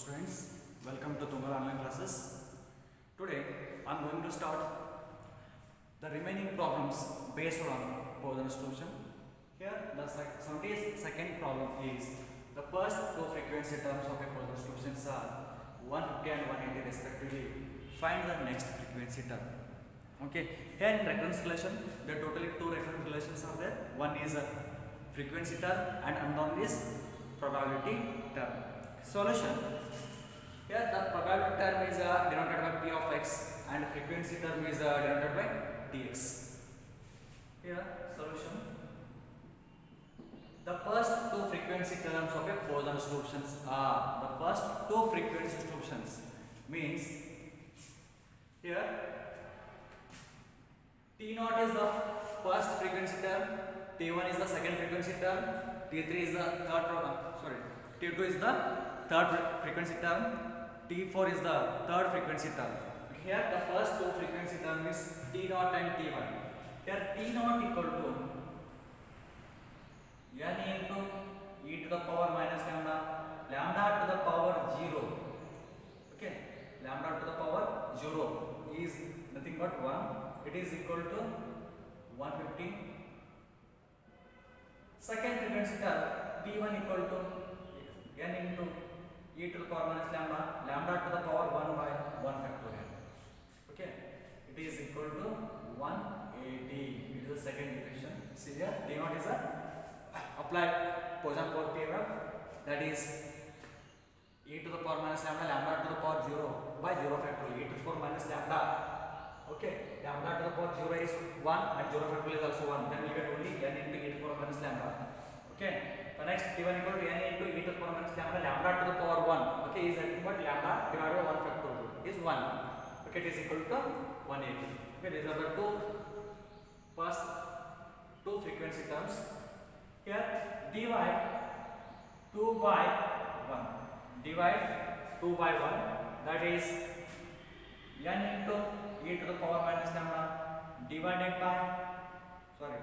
students, welcome to Tungal online classes. Today I am going to start the remaining problems based on Poisson solution. Here the sec- 72nd problem is the first two frequency terms of a Poisson solutions are 150 and 180 respectively. Find the next frequency term. Okay, here in recurrence relation, there are totally two recurrence relations are there. One is a frequency term and another is probability term. Solution. Here the probability term is uh, denoted by p of x and frequency term is uh, denoted by dx. Here solution. The first two frequency terms of a Poisson solutions are the first two frequency solutions means here T naught is the first frequency term, T1 is the second frequency term, T3 is the third pro- sorry, T2 is the third frequency term, T4 is the third frequency term. Here the first two frequency term is T naught and T1. Here T naught equal to n into e to the power minus lambda, lambda to the power 0. Okay, lambda to the power 0 is nothing but 1. It is equal to 150. Second frequency term T1 equal to n into e to the power minus lambda, lambda to the power 1 by 1 factorial. Okay, it is equal to 180. It is the second equation. See here, T0 is a applied Poisson power theorem that is e to the power minus lambda lambda to the power 0 by 0 factorial e to the power minus lambda okay lambda to the power 0 is 1 and 0 factorial is also 1 then we get only n into e to the power minus lambda okay the next t1 equal to n into e to the power minus lambda lambda to the power 1 okay is nothing but lambda divided by 1 factorial is 1 okay it is equal to 180 okay these are the two first two frequency terms here divide 2 by 1 divide 2 by 1 that is n into e to the power minus lambda divided by sorry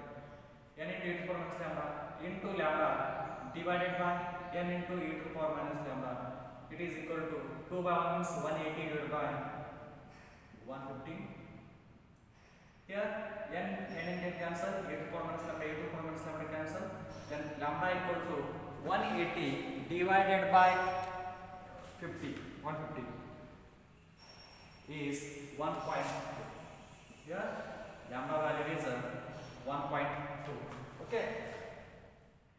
n into e to the power minus lambda into lambda divided by n into e to the power minus lambda it is equal to 2 by 1 means 180 divided by 150 here n n can cancel e to the power minus lambda e to the power minus lambda cancel then lambda equal to 180 divided by 50 150 is 1.2 here lambda value is uh, 1.2 okay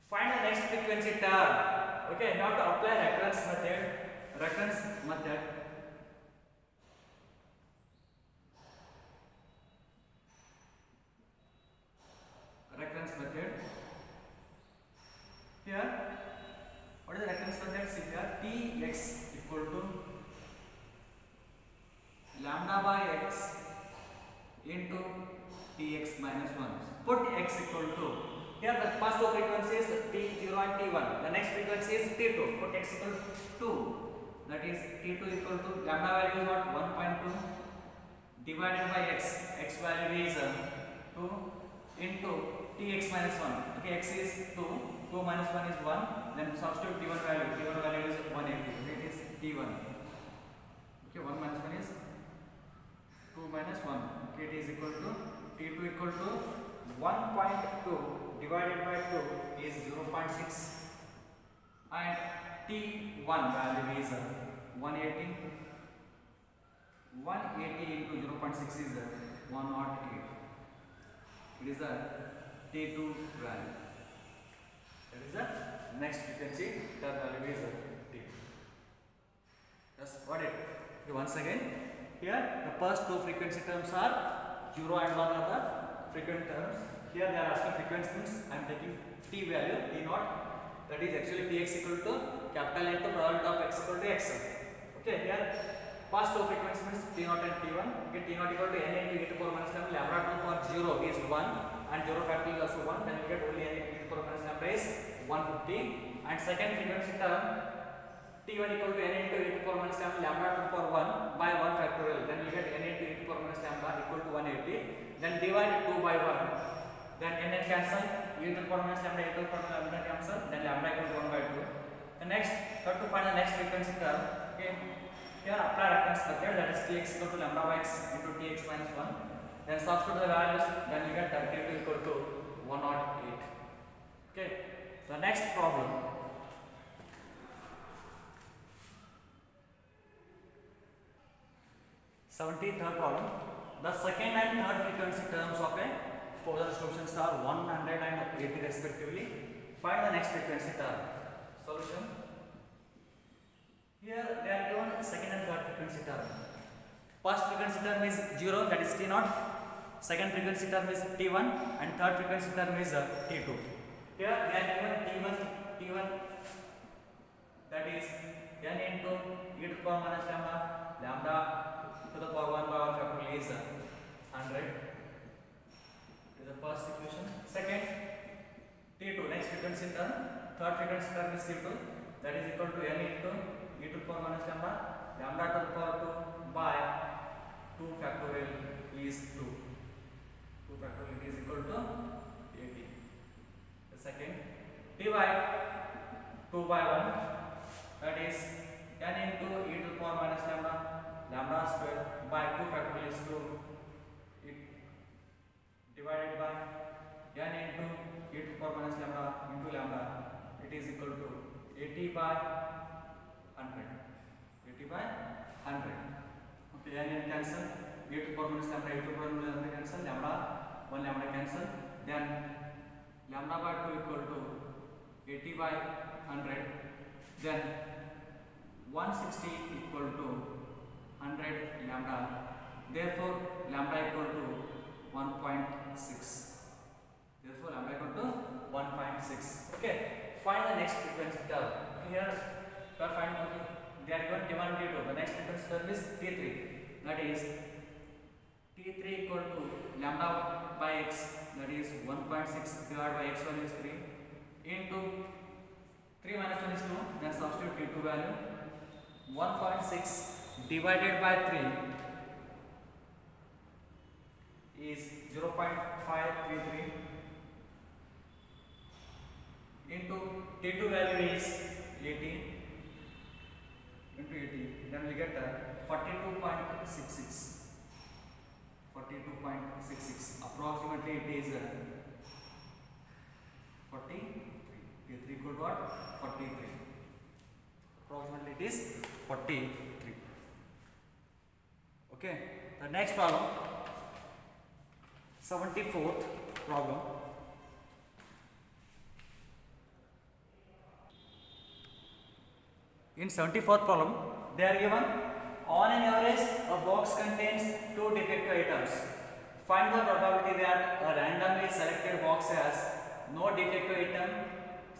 find the next frequency term okay now to apply recurrence method recurrence method recurrence method here what is the recurrence method see here tx equal to lambda by x into tx minus 1 put x equal to here the first two frequencies t0 and t1 the next frequency is t2 put x equal to 2 that is t2 equal to lambda value is what? 1.2 divided by x. X value is uh, 2 into tx minus 1 okay x is 2 2 minus 1 is 1 then substitute t1 value. T1 value is 180 it is t1 okay 1 minus 1 is 2 minus 1 okay it is equal to t2 equal to 1.2 divided by 2 is 0.6 and t1 value is uh, 180 180 into 0.6 is uh, 108 it is the t2 value. That is the next frequency the value is uh, t. Just got it. Once again here the first two frequency terms are 0 and 1 are the frequent terms here they are asking frequency means i am taking t value t naught that is actually tx equal to capital N to probability of x equal to x. Okay here first two frequency means t naught and t1 okay t naught equal to n into e to power minus lambda. Lambda to power 0 is 1 and 0 factorial is also 1 then we get only n into e to power minus lambda is 150 and second frequency term t1 equal to n into e to power minus lambda lambda to power 1 by 1 factorial. Then we get n into e to power minus lambda equal to 180 then divide 2 by 1 then n cancel e the power minus lambda e power minus lambda cancel then lambda equal to 1 by 2 the next have to find the next frequency term Okay. Here apply recurrence method that is tx equal to lambda by x into tx minus 1. Then substitute the values, then you get 32 equal to 108. Okay. The next problem. Seventy-third problem. The second and third frequency terms of a Poisson solutions are 100 and 80 respectively. Find the next frequency term. Solution. Here they are given second and third frequency term. First frequency term is 0 that is T 0 Second frequency term is T1 and third frequency term is uh, T2. Here they are given T1 T1 that is n into e to the power minus lambda lambda to the power 1 by 1 factorial is uh, 100 is the first equation. Second T2 next frequency term third frequency term is T2 that is equal to n into e to the power minus lambda lambda to the power 2 by 2 factorial is 2 2 factorial is equal to 80 the second divide 2 by 1 that is n into e to the power minus lambda lambda square by 2 factorial is 2 it divided by n into e to the power minus lambda into lambda it is equal to 80 by 100 80 by 100 okay n n cancel e to the power minus lambda e to the power minus lambda cancel lambda 1 lambda cancel then lambda by 2 equal to 80 by 100 then 160 equal to 100 lambda. Therefore lambda equal to 1.6 therefore lambda equal to 1.6 okay find the next frequency term. Okay, here we are finding okay they are given t1 t2 the next frequency term is t3 that is t3 equal to lambda by x. That is 1.6 divided by x1 is 3 into 3 minus 1 is 2 then substitute t2 value. 1.6 divided by 3 is 0.533 into t2 value is 18 into 80 then we get uh, 42.66 42.66 approximately it is uh, 43 t3 equal to what? 43 approximately it is 43 okay. The next problem 74th problem. In 74th problem they are given on an average a box contains two defective items. Find the probability that a randomly selected box has no defective item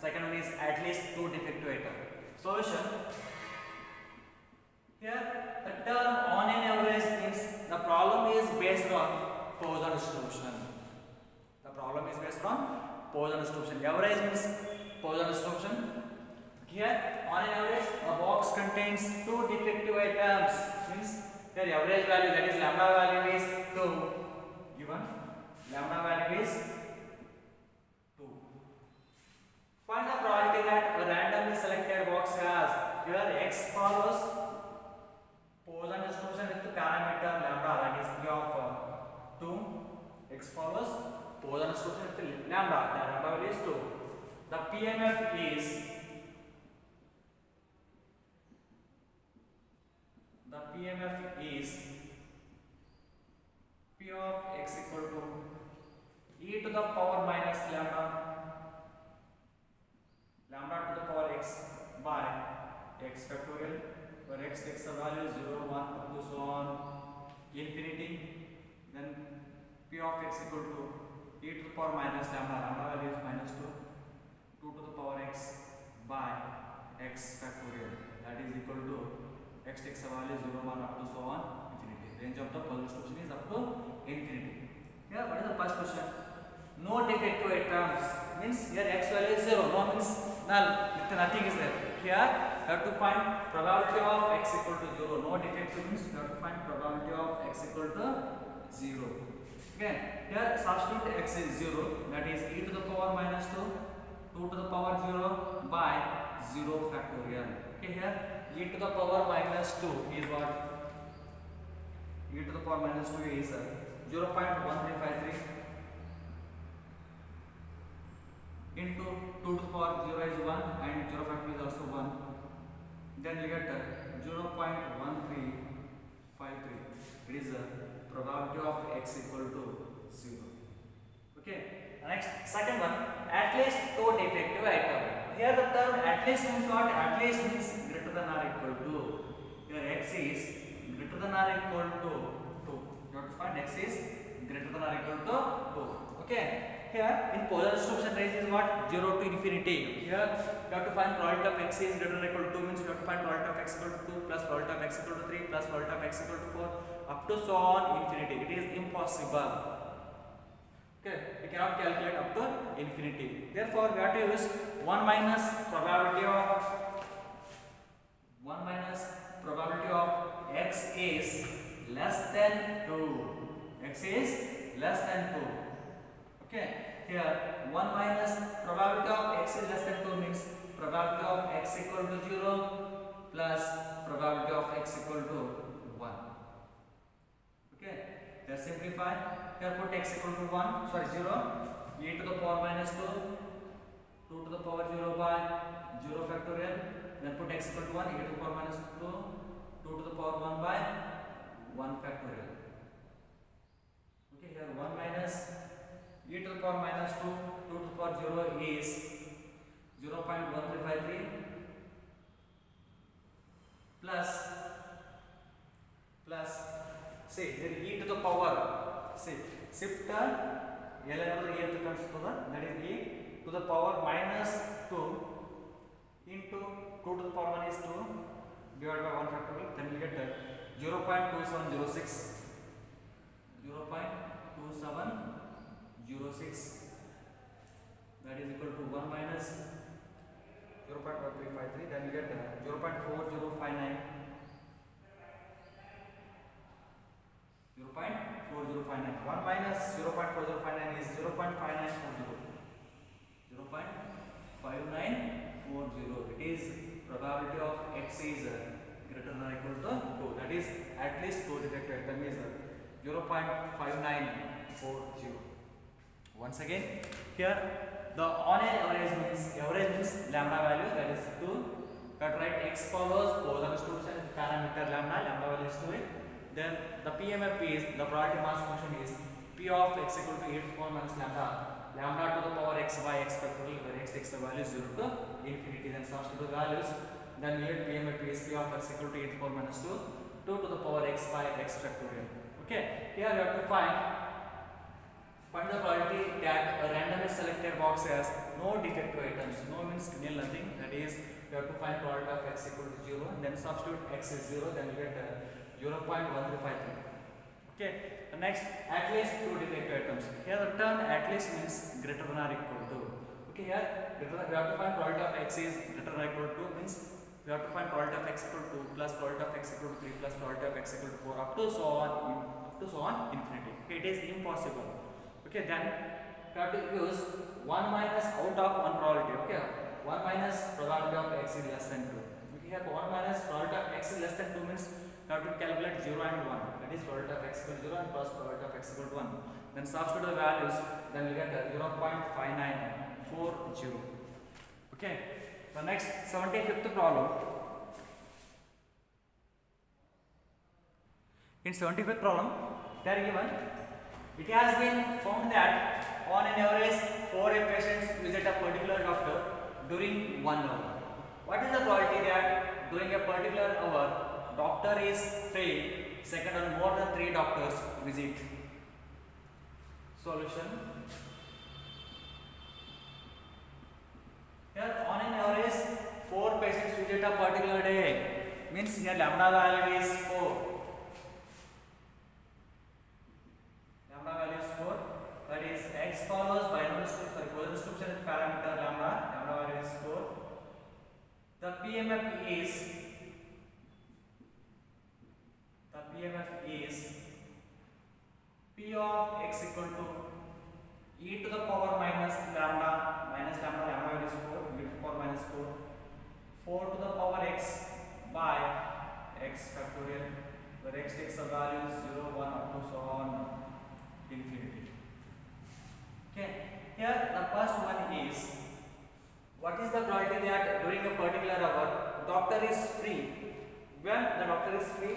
second one is at least two defective item. Solution. Here the term on an average means the problem is based on Poisson distribution the problem is based on Poisson The average means Poisson distribution here on an average a box contains two defective items. Means their average value that is lambda value is 2 given lambda value is 2 find the probability that a randomly selected box has. Here x follows Poisson distribution with the parameter lambda x follows Poisson distribution with lambda the lambda value is 2 the PMF is the PMF is P of x equal to e to the power minus lambda lambda to the power x by x factorial where x takes a value 0, 1 up to so on infinity then P of x equal to e to the power minus lambda lambda value is minus 2 2 to the power x by x factorial that is equal to x takes a value 0, 1 up to so on infinity. Range of the Poisson distribution is up to infinity. Here, what is the first question? No defective items means here x value is 0, no means null, nothing is there. Here, you have to find probability of x equal to 0. No defective means you have to find probability of x equal to 0. Again, here substitute x is 0, that is e to the power minus 2, 2 to the power 0 by 0 factorial. Okay, here e to the power minus 2 is what? e to the power minus 2 is uh, 0.1353 into 2 to the power 0 is 1 and 0 factor is also 1 then we get uh, 0.1353 it is probability of x equal to 0 okay next second one at least two defective item here the term at least means what? At least means greater than or equal to. Here x is greater than or equal to 2 you have to find x is greater than or equal to 2 okay here in polar distribution range is what? 0 to infinity. Here you have to find probability of x is greater than or equal to 2 means you have to find probability of x equal to 2 plus probability of x equal to 3 plus probability of x equal to 4 up to so on infinity. It is impossible. Okay we cannot calculate up to infinity. Therefore we have to use 1 minus probability of 1 minus probability of x is less than 2 x is less than 2 okay here 1 minus probability of x is less than 2 means probability of x equal to 0 plus probability of x equal to 1 okay here simplify here put x equal to 1 sorry 0 e to the power minus 2 2 to the power 0 by 0 factorial then put x equal to 1 e to the power minus 2 2 to the power 1 by 1 factorial okay here 1 minus e to the power minus 2 2 to the power 0 is 0.1353 plus plus see here e to the power see shift turn L another e ಅಂತ ಕಾಣಿಸ್ತದ that is e to the power minus 2 into 2 to the power 1 is 2 divided by 1 factorial then we get uh, 0.2706 0.2706 least 2 defective item is uh, 0.5940 once again here the on an average means average means lambda value that is 2 but right x follows polar distribution parameter lambda lambda value is 2 then the PMF is the probability mass function is P of x equal to 8 4 minus lambda. Lambda to the power x by x factorial where x takes the value 0 to infinity then substitute the values. Then we get PMF is P of x equal to 8 4 minus 2 2 to the power x by x factorial okay? Here we have to find find the probability that a randomly selected box has no defective items no means nil nothing. That is we have to find probability of x equal to 0 and then substitute x is 0 then we get uh, 0.1353 okay? Next at least two defective items. Here the term at least means greater than or equal to okay? Here greater than, we have to find probability of x is greater than or equal to means we have to find probability of x equal to 2 plus probability of x equal to 3 plus probability of x equal to 4 up to so on up to so on infinity. Okay it is impossible. Okay then we have to use 1 minus out of 1 probability. Okay 1 minus probability of x is less than 2 okay here 1 minus probability of x is less than 2 means we have to calculate 0 and 1 that is probability of x equal to 0 and plus probability of x equal to 1 then substitute the values then we get uh, 0.5940 okay the next 75th problem. In 75th problem they are given it has been found that on an average 4 patients visit a particular doctor during 1 hour. What is the probability that during a particular hour? Doctor is free second or more than 3 doctors visit. Solution here on an average 4 patients visit a particular day means here lambda value is 4 lambda value is 4 that is x follows binomial distribution sorry Poisson distribution parameter lambda lambda value is 4 the PMF is the PMF is P of x equal to e to the power minus lambda minus lambda lambda value is 4 minus 4 4 to the power x by x factorial where x takes the values 0, 1 up to so on infinity. Okay, here the first one is what is the probability that during a particular hour doctor is free? When the doctor is free,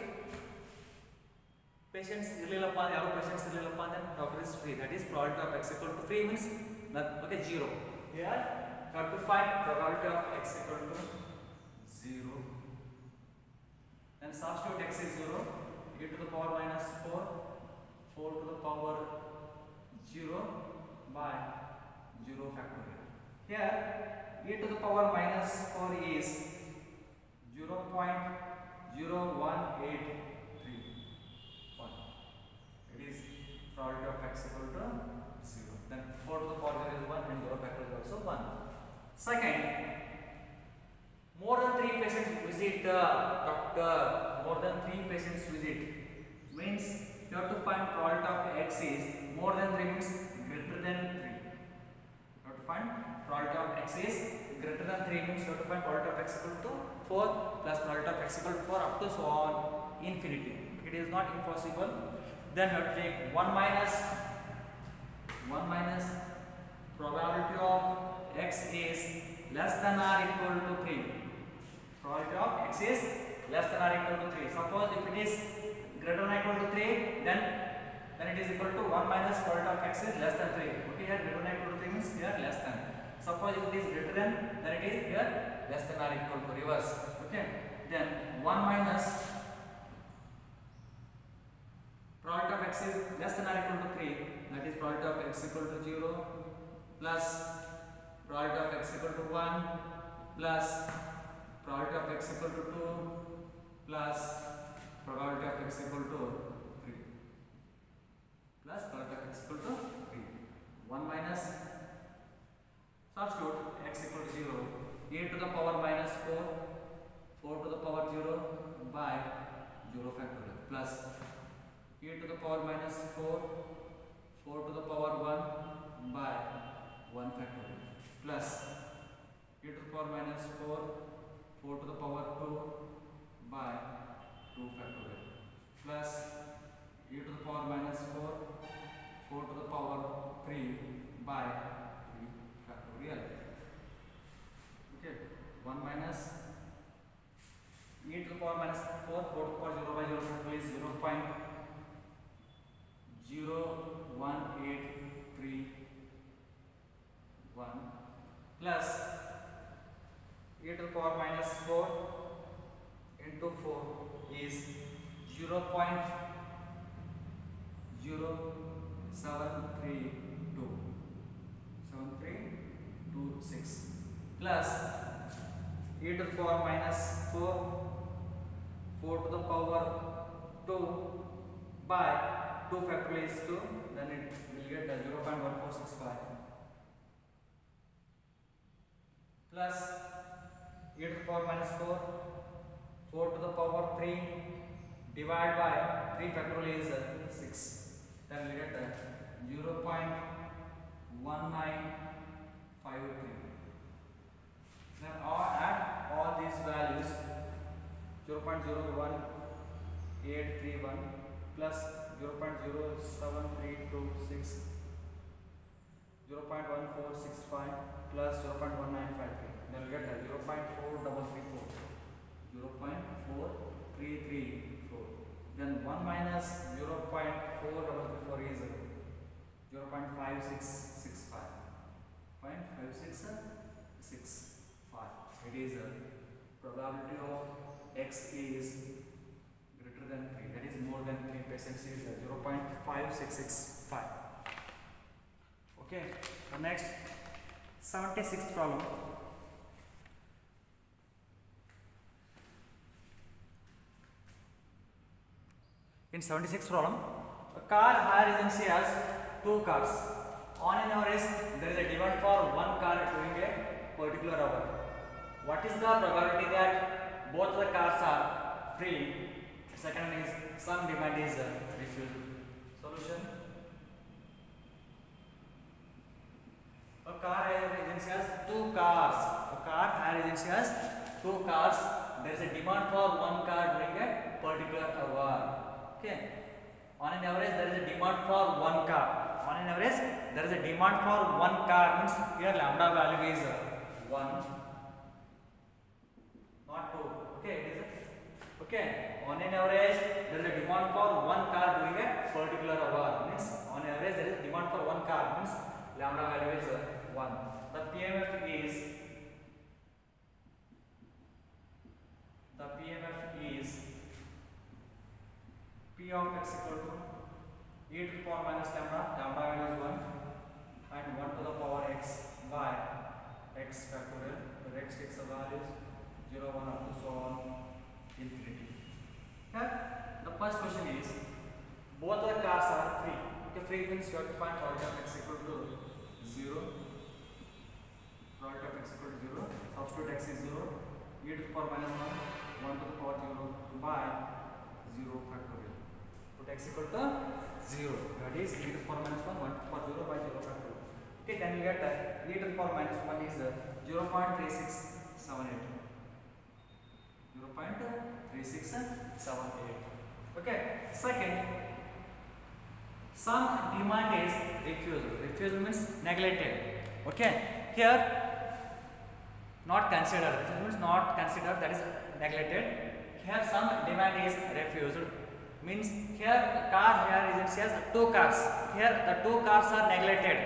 patients ಇರಲಿಲ್ಲಪ್ಪ ಯಾವ patients ಇರಲಿಲ್ಲಪ್ಪ then doctor is free. That is probability of x equal to free means that okay zero. Here got to find probability of x equal to zero. Then substitute x is zero. e to the power minus four, four to the power zero by zero factorial. Here e to the power minus four is zero point zero one eight three one. It is probability of x equal to zero. Then four to the power zero is one and zero factorial is also one. Second, more than three patients visit the doctor. More than three patients visit means you have to find probability of x is more than three means greater than three. You have to find probability of x is greater than three means you have to find probability of x equal to four plus probability of x equal to four up to so on infinity. It is not impossible. Then you have to take one minus one minus probability of x is less than or equal to 3. Probability of x is less than or equal to 3. Suppose if it is greater than or equal to 3, then then it is equal to 1 minus probability of x is less than 3. Okay, here greater than or equal to 3 means here less than. Suppose if it is greater than, then it is here less than or equal to reverse. Okay, then 1 minus probability of x is less than or equal to 3 that is probability of x equal to 0 plus probability of x equal to 1 plus probability of x equal to 2 plus probability of x equal to 3 plus probability of x equal to 3 1 minus substitute x equal to 0 a to the power minus 4 4 to the power 0 by 0 factorial plus e to the power minus 4 4 to the power 1 by 1 factorial plus e to the power minus 4 4 to the power 2 by 2 factorial plus e to the power minus 4 4 to the power 3 by 3 factorial okay 1 minus e to the power minus 4 4 to the power 0 by 0 factorial is 0 point 0 1 8 3 1 plus e to the power minus 4 into 4 is 0 0.0732 7326 plus e to the power minus 4 4 to the power 2 by 2 factorial is 2 then it will get 0.146 by plus e to the power minus 4 4 to the power 3 divided by 3 factorial is uh, 6 then we get uh, 0.1953 then all, add all these values 0.01831 plus 0.07326 0.1465 plus 0.1953 then we get uh, 0.4334 0.4334 then 1 minus 0.4334 is uh, 0.5665 0.5665 it is a probability of x is greater than 3 that is more than 3 percent is uh, 0.5665 okay the next 76th problem in 76th problem a car hire agency has two cars. On an average there is a demand for one car during a particular hour. What is the probability that both the cars are free? Second is some demand is uh, refused. Solution car hire agency has two cars a car hire agency has two cars, there is a demand for one car during a particular hour. Okay. On an average, there is a demand for one car. On an average, there is a demand for one car. Means here lambda value is uh, one, not two. Okay, it is okay. On an average, there is a demand for one car during a particular hour. Means on average, there is a demand for one car. Means lambda value is uh, one. The PMF is the PMF is P of x equal to e to the power minus lambda, lambda value is 1 and 1 to the power x by x factorial, where x takes the values 0, 1 up to so on infinity. Here, the first question is, both the cars are free. Okay, free means you have to find product of x equal to 0, product of x equal to 0, substitute x is 0, e to the power minus 1, 1 to the power 0 by 0 factorial. Put x equal to 0, that is e to the power minus 1, 1 to the power 0 by 0 factorial. Okay, then you get uh, e to the power minus 1 is uh, 0 0.3678. 0.3678. Okay, second, some demand is refusal. Refusal means neglected. Okay, here not considered. This means not considered. That is neglected. Here some demand is refused. Means here car here is it says two cars. Here the two cars are neglected.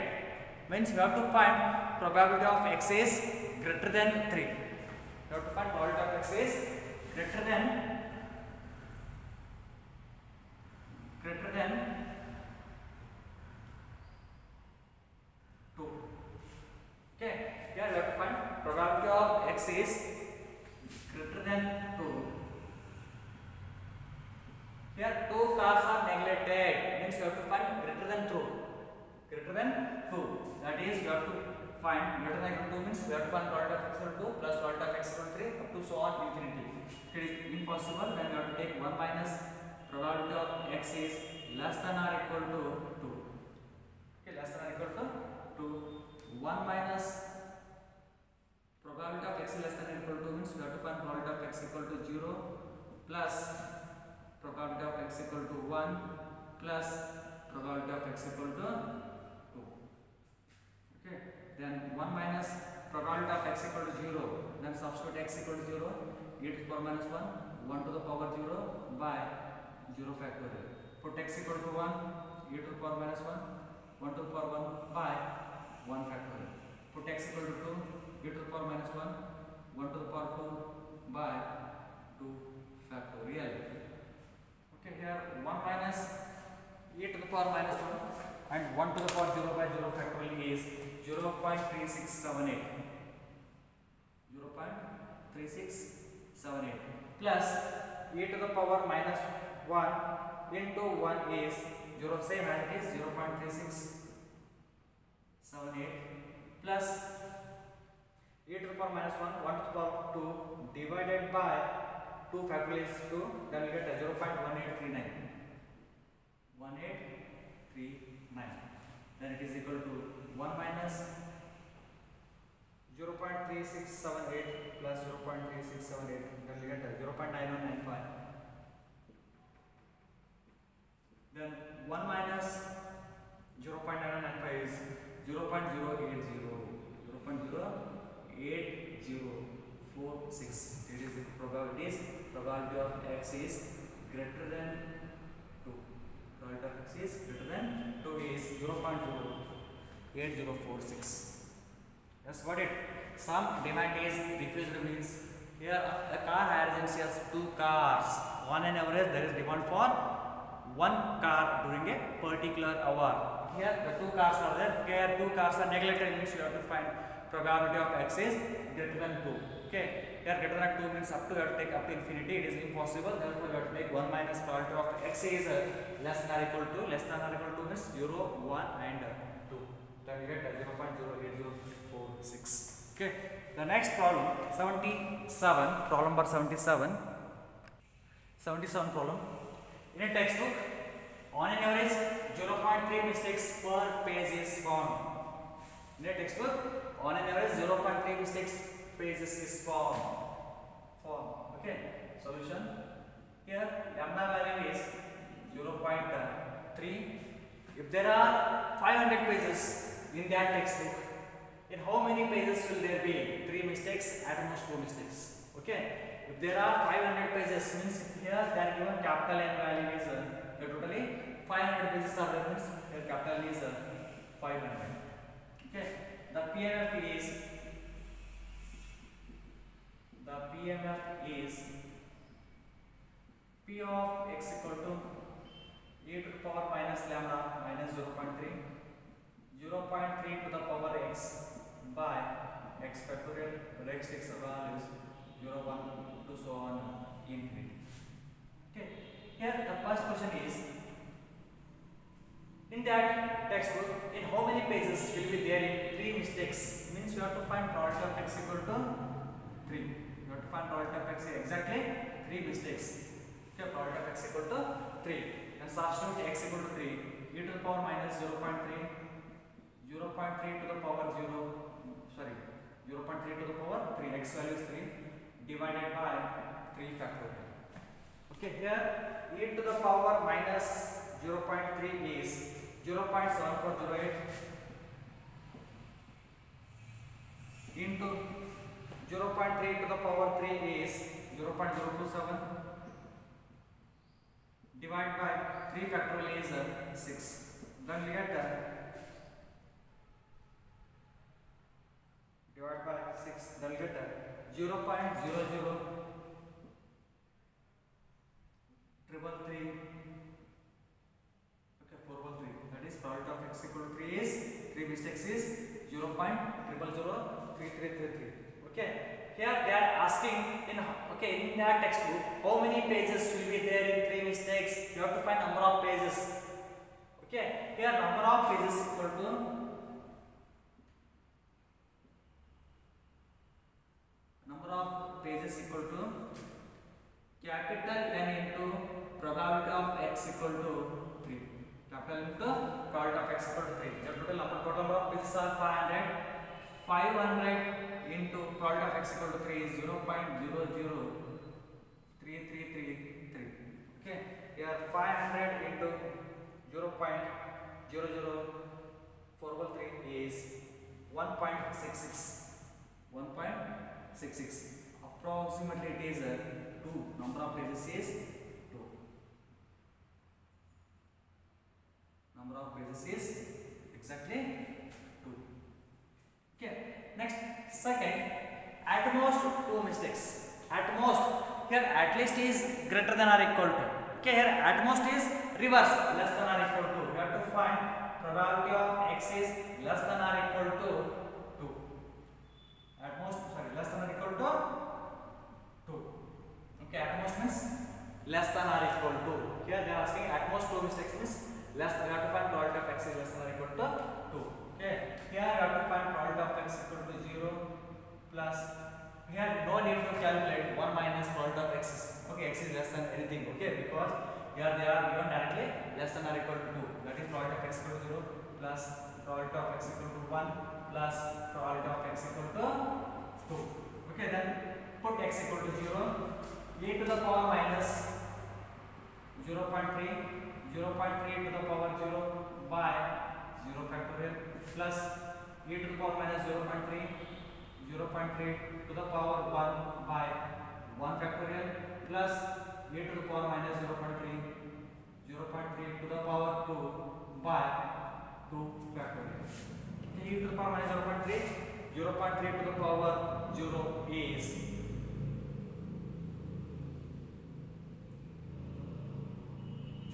Means you have to find probability of x is greater than three. You have to find probability of x is greater than greater than 2. Okay, here we have to find probability of x is greater than 2. Here two cars are neglected, means you have to find greater than 2. Greater than 2. That is, you have to find greater than equal to 2 means you have to find probability of x equal to 2 plus probability of x equal to 3 up to so on infinity. If it is impossible, then you have to take 1 minus probability of x is less than or equal to 2. Okay, less than or equal to 2. 1 minus probability of x less than equal to means we have to find probability of x equal to 0 plus probability of x equal to 1 plus probability of x equal to 2. Okay, then 1 minus probability of x equal to 0, then substitute x equal to 0, e to the power minus 1, 1 to the power 0 by 0 factorial. Put x equal to 1, e to the power minus 1, 1 to the power 1 by 1 factorial. Put x equal to 2, e to the power minus 1, 1 to the power 2 by 2 factorial. Okay, here 1 minus e to the power minus 1 and 1 to the power 0 by 0 factorial is 0 0.3678. 0 0.3678 plus e to the power minus 1 into 1 is 0 same it is 0 0.3678 plus e to the power minus 1 1 to the power 2 divided by 2 factorial is 2 then we get a 0 0.1839 1839 then it is equal to 1 minus 0.3678 plus 0.3678 then we get a 0.9195 then 1 minus 0.9195 is 0.080 0.08046 it is the probabilities probability of x is greater than 2 probability of x is greater than 2 is 0.08046 Yes, what it? Some demand is refused means here a car agency has two cars. On an average, there is demand for one car during a particular hour. Here the two cars are there. Here two cars are neglected means you have to find probability of x is greater than 2. Okay. Here greater than 2 means up to you have to take up to infinity. It is impossible. Therefore, you have to take 1 minus probability of x is uh, less than or equal to less than or equal to means 0, 1 and uh, 2. Then you get uh, 0.08046. Okay. The next problem 77 problem number 77 77 problem in a textbook on an average 0.3 mistakes per page is found in a textbook on an average 0.3 mistakes pages is found form. Okay, solution. Here lambda value is 0.3. If there are 500 pages in that textbook, in how many pages will there be? Three mistakes, at most two mistakes. Okay. If there are 500 pages, means here are given capital N value is uh, totally 500 pages are there means here capital N is uh, 500. Okay. The PMF is the PMF is P of x equal to e to the power minus lambda minus 0.3 0.3 to the power x by x factorial where x takes the values 0 1 2 so on okay here the first question is in that textbook in how many pages will be there in three mistakes? Means you have to find product of x equal to 3 you have to find product of x exactly three mistakes. Okay product of x equal to 3 and substitute x equal to 3 e to the power minus 0.3 0.3 to the power 0 sorry 0.3 to the power 3 x value is 3 divided by 3 factorial. Okay here e to the power minus 0.3 is 0.7408 into 0.3 to the power 3 is 0.027 divided by 3 factorial is 6 then we get divided by 6 then we get 0.00 triple 3 product of x equal to 3 is 3 mistakes is 0 point triple zero three three three three. Okay? Here they are asking in okay in that textbook how many pages will be there in three mistakes? You have to find number of pages. Okay? Here number of pages equal to number of pages equal to capital N into probability of x equal to 3 capital N into probability of x equal to 3 the total number total number of pages are 500 500 into probability of x equal to 3 is 0 0.003333 okay here 500 into 0 0.00413 is 1.66 1.66 approximately it is uh, 2 number of pages is 2 number of pages is exactly 2 okay next second at most two mistakes. At most here at least is greater than or equal to. Okay here at most is reverse less than or equal to. You have to find probability of x is less than or equal to 2 at most sorry less than or equal to 2 okay at most means less than or equal to. Here they are asking at most two mistakes means less than have to find probability of x is less than or equal to 2 okay? Here you have to find probability of x equal to 0 plus here no need to calculate 1 minus probability of x is okay x is less than anything okay? Because here they are given directly less than or equal to 2 that is probability of x equal to 0 plus probability of x equal to 1 plus probability of x equal to 2 okay then put x equal to 0 e to the power minus 0.3 0.3 to the power 0 by 0 factorial plus e to the power minus 0.3 0.3 to the power 1 by 1 factorial plus e to the power minus 0.3 0.3 to the power 2 by 2 factorial. e to the power minus 0.3 0.3 to the power 0 is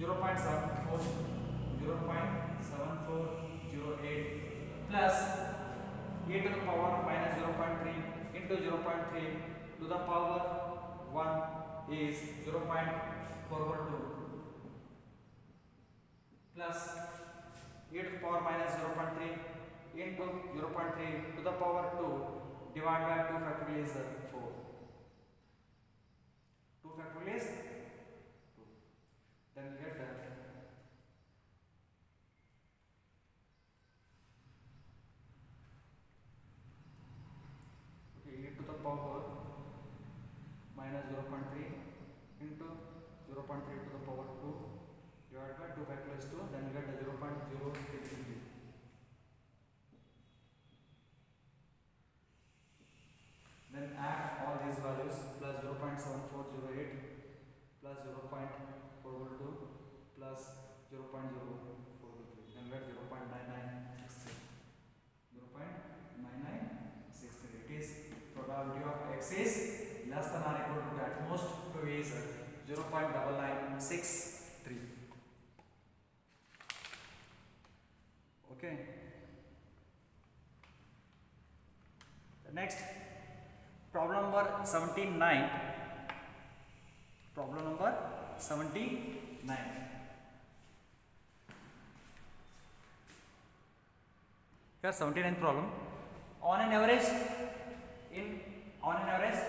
0.74 0.7408 plus e to the power minus 0.3 into 0.3 to the power 1 is 0.412 plus e to the power minus 0.3 into 0.3 to the power 2 divided by 2 factorial is 4 2 factorial is power 4 minus 0 0.3 into 0 0.3 to the power 2 divided by 2 factorial 2 then next problem number 79 problem number 79 here 79th problem. On an average in on an average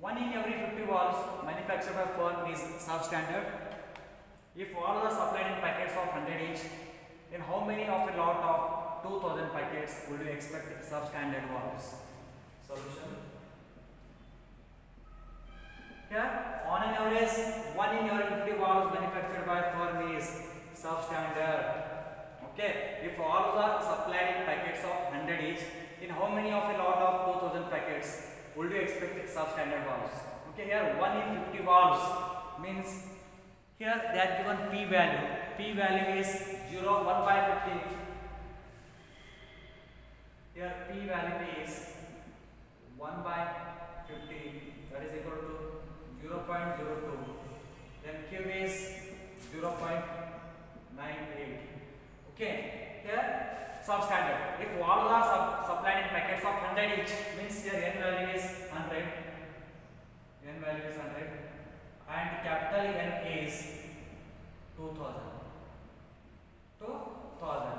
one in every 50 valves manufactured by firm is substandard. If all are supplied in packets of 100 each then how many 2000 packets would you expect substandard valves? Solution? Here on an average one in every 50 valves manufactured by firm is substandard. Okay if all are supplied packets of 100 each in how many of a lot of 2000 packets would you expect substandard valves? Okay here 1 in 50 valves means here they are given p value p value is 0 1 by 50 here p value is 1 by 50 that is equal to 0.02 then q is 0.98 okay here substandard. If all are sub supplied in packets of 100 each means here n value is 100 n value is 100 and capital N is 2000 2000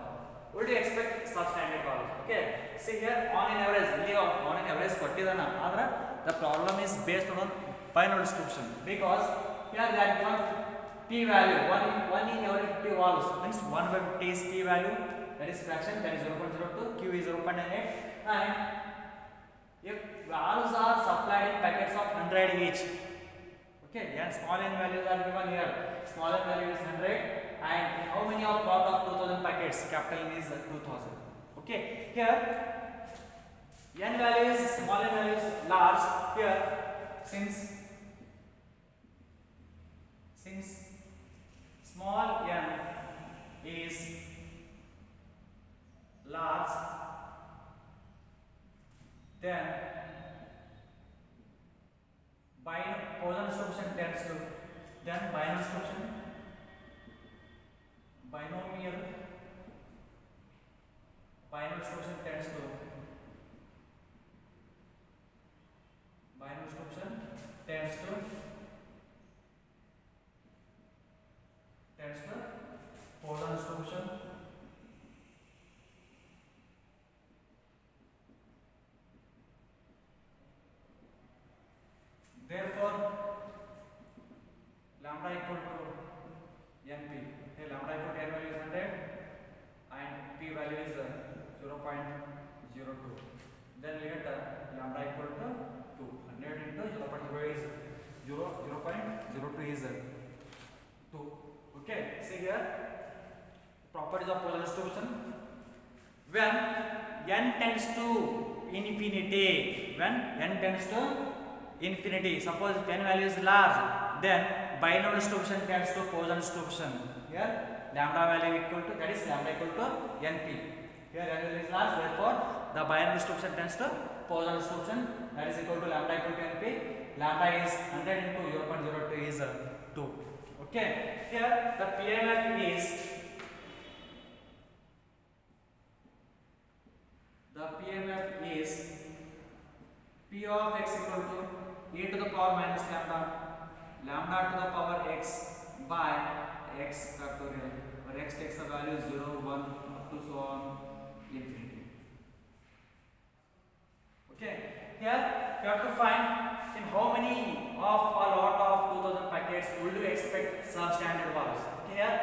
would you expect substandard value okay see here on an average ಇಲ್ಲಿ on an average ಕೊಟ್ಟಿದ್ದಾನ ಆದ್ರೆ the problem is based on binary distribution because here they are given p value 1 in 1 in every 50 valves means 1 by 50 is p value that is fraction that is 0.02 q is 0.98 and if valves are supplied in packets of 100 each okay and small n values are given here small n value is 100 and how many of lot of 2000 packets capital N is 2000 okay here n value is small n value is large here since since small n is large then bin Poisson distribution tends to then binomial distribution binomial binomial distribution tends to binomial distribution tends to tends to Poisson distribution Therefore, infinity, when n tends to infinity. Suppose if n value is large, then binomial distribution tends to Poisson distribution. Here lambda value equal to that is lambda equal to np. Here n value is large, therefore the binomial distribution tends to Poisson distribution. That is equal to lambda equal to np. Lambda is 100 into 0.02 is uh, 2. Okay. Here the PMF is the PMF is P of x equal to e to the power minus lambda lambda to the power x by x factorial where x takes the value 0 1 up to so on infinity. Okay here you have to find in how many of a lot of 2000 packets would you expect substandard values okay here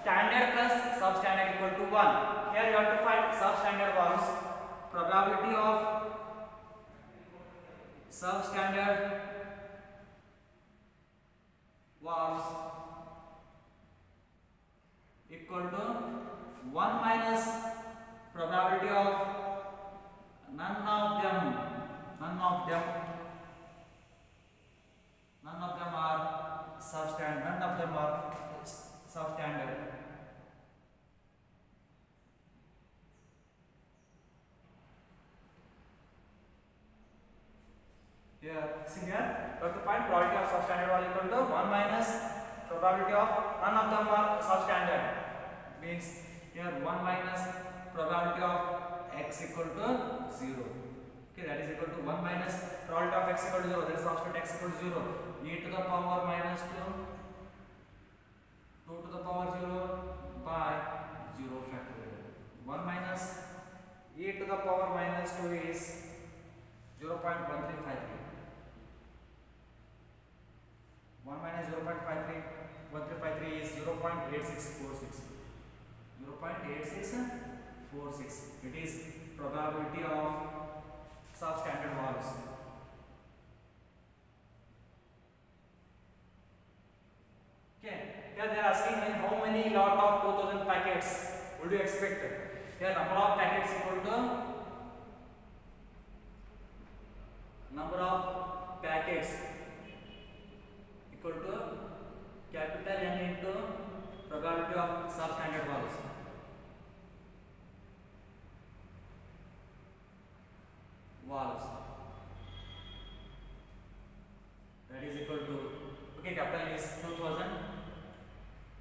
standard plus substandard equal to 1 here you have to find substandard values probability of substandard valves equal to 1 minus probability of none of them none of them none of them are substandard none of them are substandard here see here we have to find probability of substandard value equal to 1 minus probability of none of them are substandard means here 1 minus probability of x equal to 0 okay that is equal to 1 minus probability of x equal to 0 that is substitute x equal to 0 e to the power minus 2 2 to the power 0 by 0 factorial 1 minus e to the power minus 2 is 0.1353 1 minus 0.53 153 is 0.8646 0.8646 it is probability of substandard valves okay. Here they are asking in how many lot of 2000 packets would you expect? Here number of packets equal to number of packets equal to capital N into probability of substandard valves. Valves. That is equal to okay capital is 2000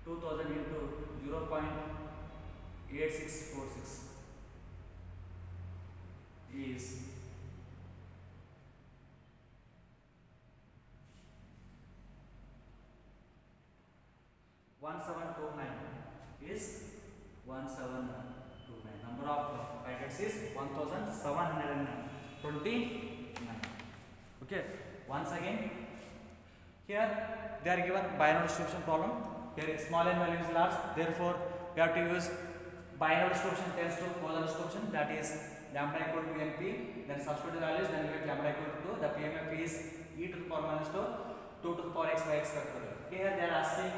2000 into 0.8646 is one seven two nine is one seven two nine. Number of uh, packets is one thousand seven hundred and twenty nine. Okay. Once again, here they are given binomial distribution problem. Here small n value is large. Therefore, we have to use binomial distribution tends to Poisson distribution. That is lambda equal to np. Then substitute the values. Then we get lambda equal to 2. The PMF is e to the power minus 2, 2 to the power x by x factorial. Here they are asking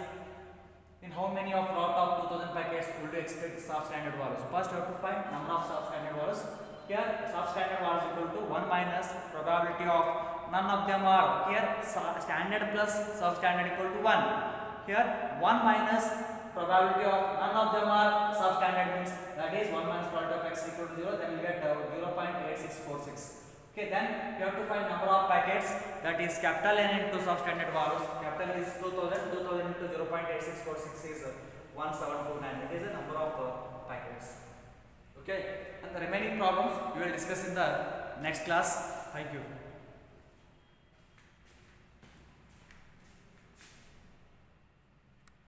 in how many of lot of 2000 packets would you expect substandard values? First, you have to find number of substandard values. Here, substandard values equal to 1 minus probability of none of them are. Here, standard plus substandard equal to 1. Here, 1 minus probability of none of them are substandard means that is 1 minus probability of x equal to 0. Then you get uh, 0.8646. Okay, then you have to find number of packets that is capital N into substandard values. Capital is 2000, 2000 into 0.8646 is uh, 1729. It is the number of uh, packets. Okay, and the remaining problems we will discuss in the next class. Thank you.